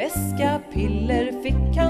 beska piller fick han